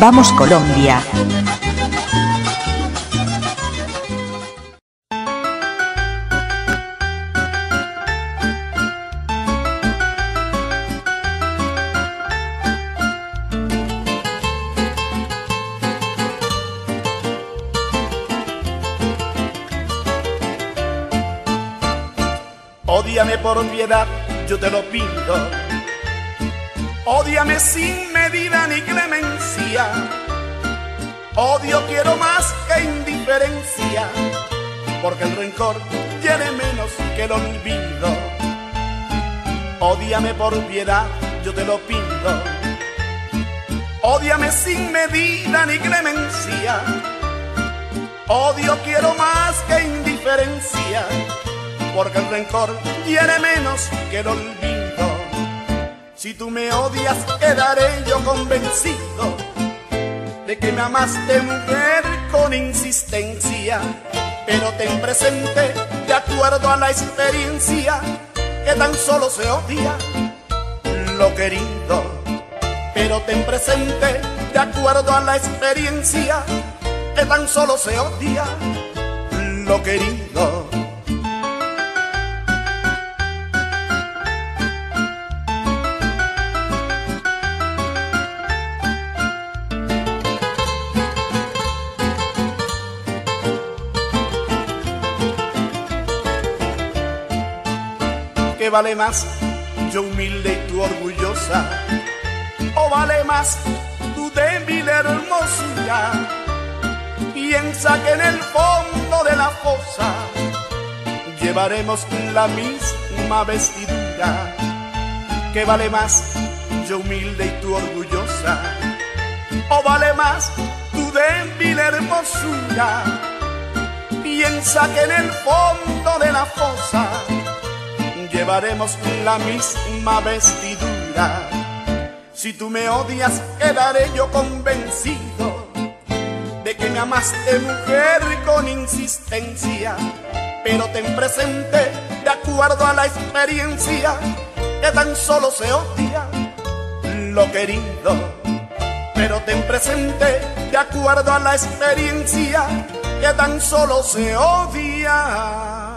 Vamos Colombia. Ódiame por piedad, yo te lo pido. Ódiame sin medida ni clemencia. Odio quiero más que indiferencia, porque el rencor tiene menos que el olvido. Ódiame por piedad, yo te lo pido. Ódiame sin medida ni clemencia. Odio quiero más que indiferencia porque el rencor tiene menos que el olvido. Si tú me odias, quedaré yo convencido de que me amaste mujer con insistencia, pero ten presente, de acuerdo a la experiencia, que tan solo se odia lo querido. Pero ten presente, de acuerdo a la experiencia, que tan solo se odia lo querido. ¿Qué vale más yo humilde y tú orgullosa? ¿O vale más tu débil hermosura? Piensa que en el fondo de la fosa llevaremos la misma vestidura. ¿Qué vale más yo humilde y tú orgullosa? ¿O vale más tu débil hermosura? Piensa que en el fondo de la fosa llevaremos la misma vestidura. Si tú me odias, quedaré yo convencido de que me amaste mujer con insistencia. Pero ten presente, de acuerdo a la experiencia, que tan solo se odia lo querido. Pero ten presente, de acuerdo a la experiencia, que tan solo se odia